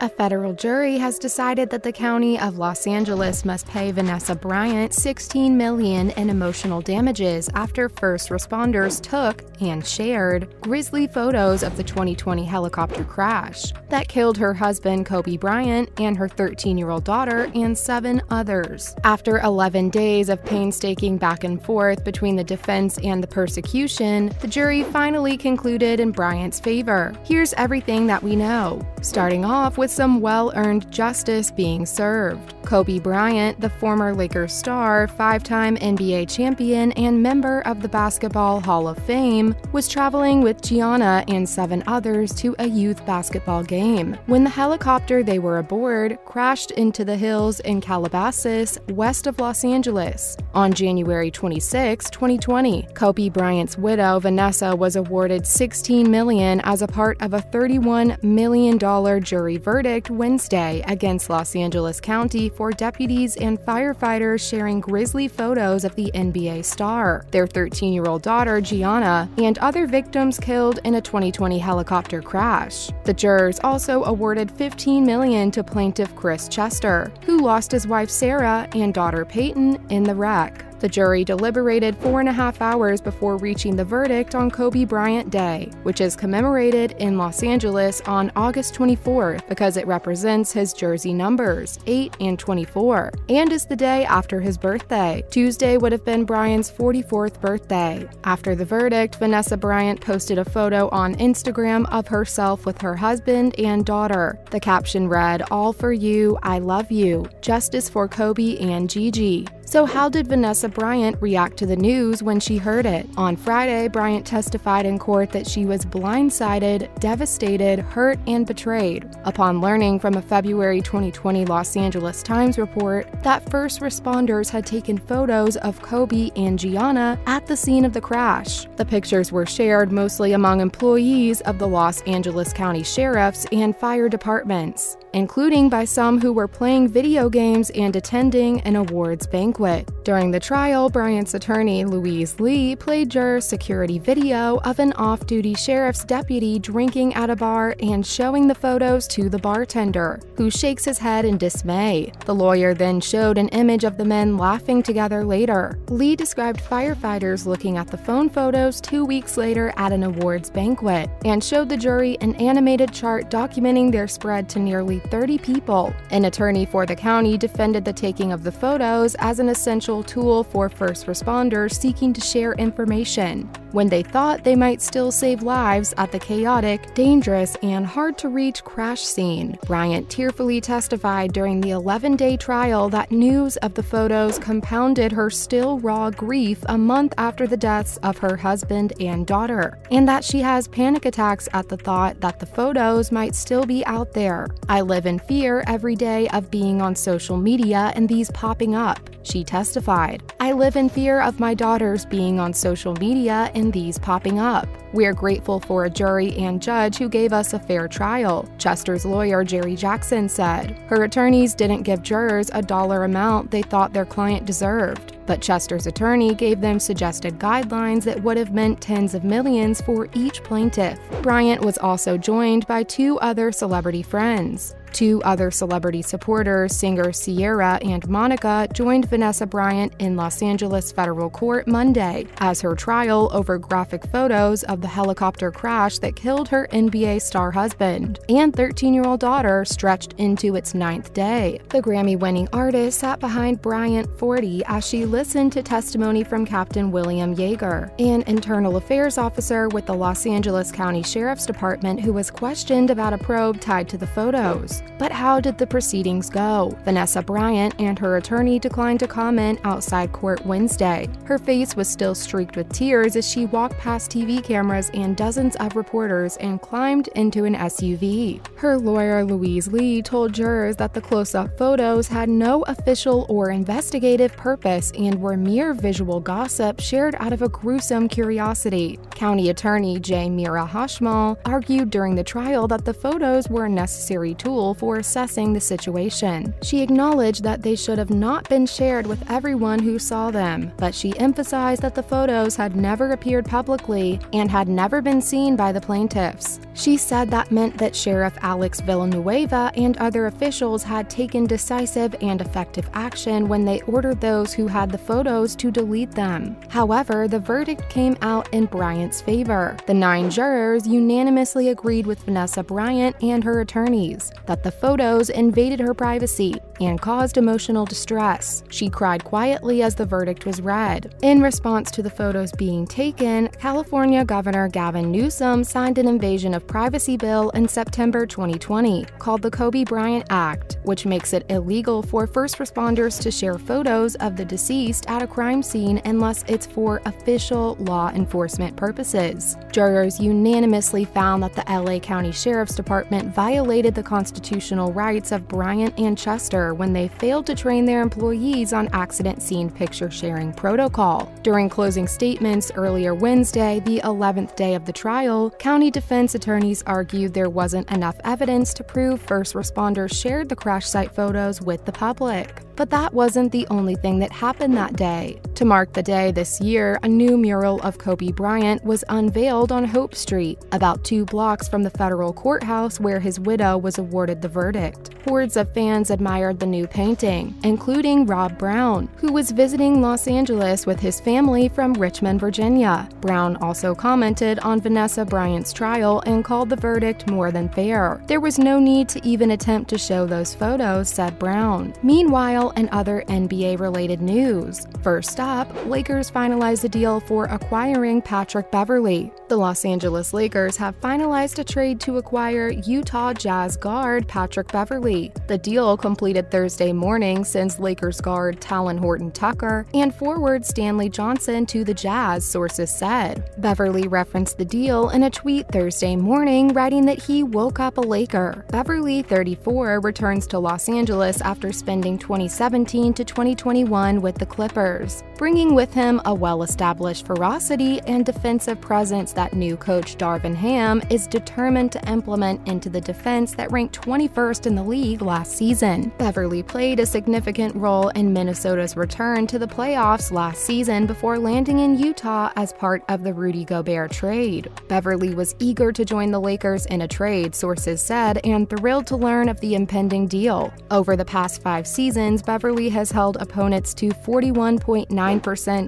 A federal jury has decided that the County of Los Angeles must pay Vanessa Bryant 16 million in emotional damages after first responders took and shared grisly photos of the 2020 helicopter crash that killed her husband Kobe Bryant and her 13-year-old daughter and 7 others. After 11 days of painstaking back and forth between the defense and the prosecution, the jury finally concluded in Bryant's favor. Here's everything that we know. Starting off with with some well earned justice being served. Kobe Bryant, the former Lakers star, five time NBA champion, and member of the Basketball Hall of Fame, was traveling with Gianna and seven others to a youth basketball game when the helicopter they were aboard crashed into the hills in Calabasas, west of Los Angeles. On January 26, 2020, Kobe Bryant's widow, Vanessa, was awarded $16 million as a part of a $31 million jury verdict verdict Wednesday against Los Angeles County for deputies and firefighters sharing grisly photos of the NBA star, their 13 year old daughter Gianna, and other victims killed in a 2020 helicopter crash. The jurors also awarded 15 million to plaintiff Chris Chester, who lost his wife Sarah and daughter Peyton in the wreck. The jury deliberated four and a half hours before reaching the verdict on Kobe Bryant Day, which is commemorated in Los Angeles on August 24 because it represents his jersey numbers, 8 and 24, and is the day after his birthday. Tuesday would have been Bryant's 44th birthday. After the verdict, Vanessa Bryant posted a photo on Instagram of herself with her husband and daughter. The caption read, All for you, I love you. Justice for Kobe and Gigi. So, how did Vanessa Bryant react to the news when she heard it? On Friday, Bryant testified in court that she was blindsided, devastated, hurt, and betrayed upon learning from a February 2020 Los Angeles Times report that first responders had taken photos of Kobe and Gianna at the scene of the crash. The pictures were shared mostly among employees of the Los Angeles County Sheriff's and fire departments including by some who were playing video games and attending an awards banquet. During the trial, Bryant's attorney, Luis Li, played jurors security video of an off duty sheriff's deputy drinking at a bar and showing the photos to the bartender, who shakes his head in dismay. The lawyer then showed an image of the men laughing together later. Li described firefighters looking at the phone photos two weeks later at an awards banquet and showed the jury an animated chart documenting their spread to nearly 30 people. An attorney for the county defended the taking of the photos as an essential tool for first responders seeking to share information when they thought they might still save lives at the chaotic, dangerous, and hard to reach crash scene. Bryant tearfully testified during the 11 day trial that news of the photos compounded her still raw grief a month after the deaths of her husband and daughter, and that she has panic attacks at the thought that the photos might still be out there. I live in fear every day of being on social media and these popping up, she testified. I live in fear of my daughters being on social media and these popping up. We are grateful for a jury and judge who gave us a fair trial, Chester's lawyer Jerry Jackson said. Her attorneys didn't give jurors a dollar amount they thought their client deserved, but Chester's attorney gave them suggested guidelines that would have meant tens of millions for each plaintiff. Bryant was also joined by two other celebrity friends. Two other celebrity supporters, singer Ciara and Monica, joined Vanessa Bryant in Los Angeles federal court Monday as her trial over graphic photos of the helicopter crash that killed her NBA star husband and 13 year old daughter stretched into its ninth day. The Grammy winning artist sat behind Bryant 40 as she listened to testimony from Captain William Yeager, an internal affairs officer with the Los Angeles County Sheriff's Department who was questioned about a probe tied to the photos. But how did the proceedings go? Vanessa Bryant and her attorney declined to comment outside court Wednesday. Her face was still streaked with tears as she walked past TV cameras and dozens of reporters and climbed into an SUV. Her lawyer, Luis Li, told jurors that the close up photos had no official or investigative purpose and were mere visual gossip shared out of a gruesome curiosity. County Attorney J. Mira Hashmall argued during the trial that the photos were a necessary tool responsible for assessing the situation. She acknowledged that they should have not been shared with everyone who saw them, but she emphasized that the photos had never appeared publicly and had never been seen by the plaintiffs. She said that meant that Sheriff Alex Villanueva and other officials had taken decisive and effective action when they ordered those who had the photos to delete them. However, the verdict came out in Bryant's favor. The nine jurors unanimously agreed with Vanessa Bryant and her attorneys that the photos invaded her privacy and caused emotional distress. She cried quietly as the verdict was read. In response to the photos being taken, California Governor Gavin Newsom signed an invasion of privacy bill in September 2020 called the Kobe Bryant Act, which makes it illegal for first responders to share photos of the deceased at a crime scene unless it's for official law enforcement purposes. Jurors unanimously found that the LA County Sheriff's Department violated the constitutional rights of Bryant and Chester when they failed to train their employees on accident scene picture sharing protocol. During closing statements earlier Wednesday, the 11th day of the trial, county defense attorneys argued there wasn't enough evidence to prove first responders shared the crash site photos with the public. But that wasn't the only thing that happened that day. To mark the day this year, a new mural of Kobe Bryant was unveiled on Hope Street, about two blocks from the federal courthouse where his widow was awarded the verdict. Hordes of fans admired the new painting, including Rob Brown, who was visiting Los Angeles with his family from Richmond, Virginia. Brown also commented on Vanessa Bryant's trial and called the verdict more than fair. There was no need to even attempt to show those photos, said Brown. Meanwhile, and other NBA related news. First up, Lakers finalized a deal for acquiring Patrick Beverley. The Los Angeles Lakers have finalized a trade to acquire Utah Jazz guard Patrick Beverley. The deal completed Thursday morning sends Lakers guard Talen Horton Tucker and forward Stanley Johnson to the Jazz, sources said. Beverley referenced the deal in a tweet Thursday morning, writing that he woke up a Laker. Beverley, 34, returns to Los Angeles after spending 2017 to 2021 with the Clippers, bringing with him a well established ferocity and defensive presence that new coach Darvin Ham is determined to implement into the defense that ranked 21st in the league last season. Beverley played a significant role in Minnesota's return to the playoffs last season before landing in Utah as part of the Rudy Gobert trade. Beverley was eager to join the Lakers in a trade, sources said, and thrilled to learn of the impending deal. Over the past five seasons, Beverley has held opponents to 41.9%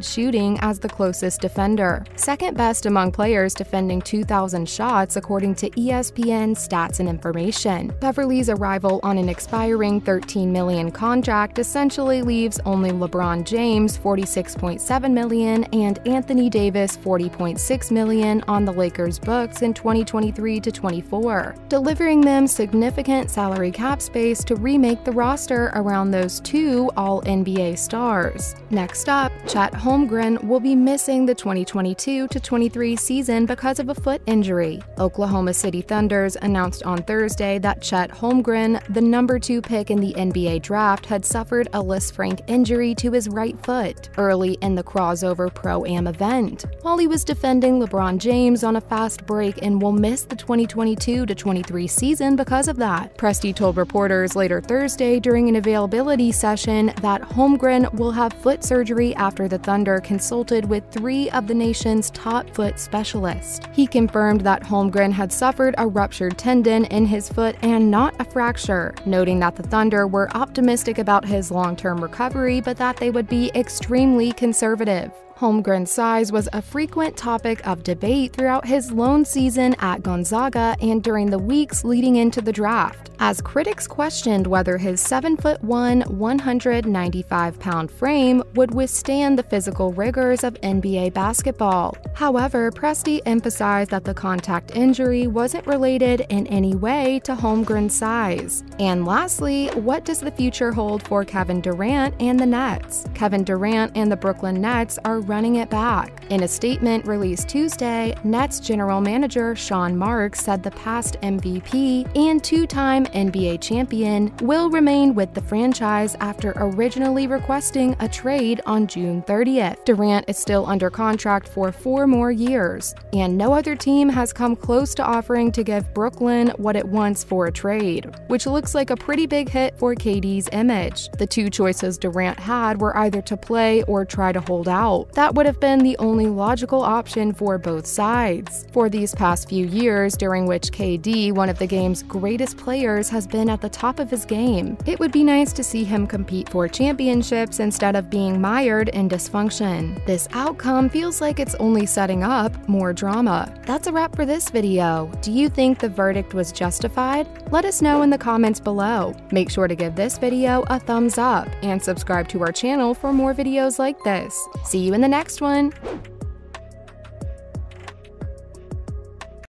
shooting as the closest defender, second best among players defending 2,000 shots according to ESPN Stats and Information. Beverley's arrival on an expiring 13 million contract essentially leaves only LeBron James 46.7 million and Anthony Davis 40.6 million on the Lakers books in 2023 to 24, delivering them significant salary cap space to remake the roster around those two all NBA stars. Next up, Chet Holmgren will be missing the 2022 23 season because of a foot injury. Oklahoma City Thunders announced on Thursday that Chet Holmgren, the number two pick in the NBA draft, had suffered a Lisfranc injury to his right foot early in the crossover Pro Am event, while he was defending LeBron James on a fast break and will miss the 2022 23 season because of that. Presti told reporters later Thursday during an availability session that Holmgren will have foot surgery after the Thunder consulted with three of the nation's top foot specialists. He confirmed that Holmgren had suffered a ruptured tendon in his foot and not a fracture, noting that the Thunder were optimistic about his long term recovery but that they would be extremely conservative. Holmgren's size was a frequent topic of debate throughout his lone season at Gonzaga and during the weeks leading into the draft, as critics questioned whether his 7'1, 195 pound frame would withstand the physical rigors of NBA basketball. However, Presti emphasized that the contact injury wasn't related in any way to Holmgren's size. And lastly, what does the future hold for Kevin Durant and the Nets? Kevin Durant and the Brooklyn Nets are running it back. In a statement released Tuesday, Nets general manager Sean Marks said the past MVP and two time NBA champion will remain with the franchise after originally requesting a trade on June 30th. Durant is still under contract for four more years, and no other team has come close to offering to give Brooklyn what it wants for a trade, which looks like a pretty big hit for KD's image. The two choices Durant had were either to play or try to hold out. That would have been the only logical option for both sides. For these past few years, during which KD, one of the game's greatest players, has been at the top of his game, it would be nice to see him compete for championships instead of being mired in dysfunction. This outcome feels like it's only setting up more drama. That's a wrap for this video. Do you think the verdict was justified? Let us know in the comments below. Make sure to give this video a thumbs up and subscribe to our channel for more videos like this. See you in the next one!